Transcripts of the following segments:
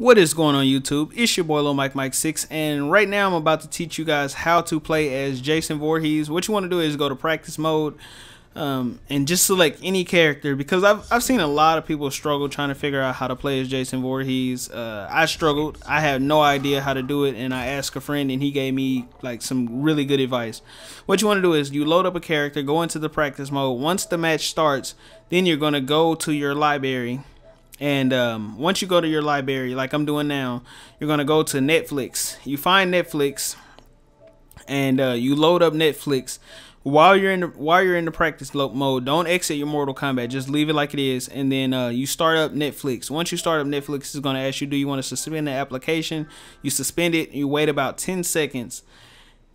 What is going on YouTube? It's your boy Lil Mike Mike 6 and right now I'm about to teach you guys how to play as Jason Voorhees. What you want to do is go to practice mode um, and just select any character because I've, I've seen a lot of people struggle trying to figure out how to play as Jason Voorhees. Uh, I struggled. I had no idea how to do it and I asked a friend and he gave me like some really good advice. What you want to do is you load up a character, go into the practice mode. Once the match starts, then you're going to go to your library and um, once you go to your library, like I'm doing now, you're gonna go to Netflix. You find Netflix, and uh, you load up Netflix. While you're in the while you're in the practice mode, don't exit your Mortal Kombat. Just leave it like it is, and then uh, you start up Netflix. Once you start up Netflix, it's gonna ask you, do you want to suspend the application? You suspend it. You wait about 10 seconds.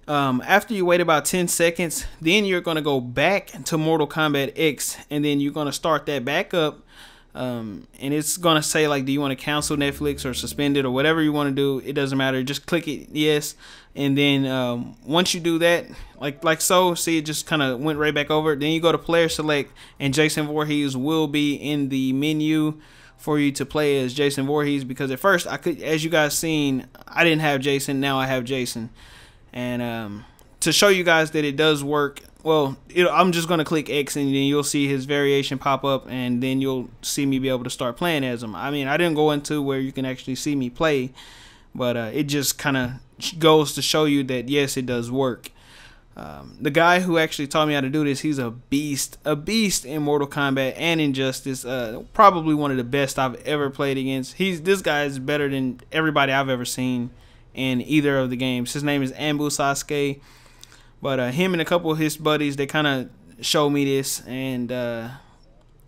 Um, after you wait about 10 seconds, then you're gonna go back to Mortal Kombat X, and then you're gonna start that back up um, and it's gonna say like, do you want to cancel Netflix or suspend it or whatever you want to do? It doesn't matter. Just click it yes, and then um, once you do that, like like so, see it just kind of went right back over. Then you go to player select, and Jason Voorhees will be in the menu for you to play as Jason Voorhees. Because at first I could, as you guys seen, I didn't have Jason. Now I have Jason, and um, to show you guys that it does work well, I'm just gonna click X and then you'll see his variation pop up, and then you'll see me be able to start playing as him. I mean, I didn't go into where you can actually see me play, but uh, it just kind of goes to show you that yes, it does work. Um, the guy who actually taught me how to do this, he's a beast, a beast in Mortal Kombat and Injustice. Uh, probably one of the best I've ever played against. He's this guy is better than everybody I've ever seen in either of the games. His name is Anbu Sasuke. But uh, him and a couple of his buddies, they kind of showed me this, and uh,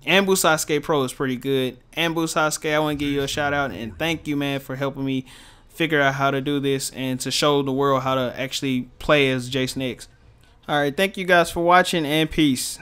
Anbu Sasuke Pro is pretty good. Anbu Sasuke, I want to give you a shout out and thank you, man, for helping me figure out how to do this and to show the world how to actually play as Jason X. All right, thank you guys for watching and peace.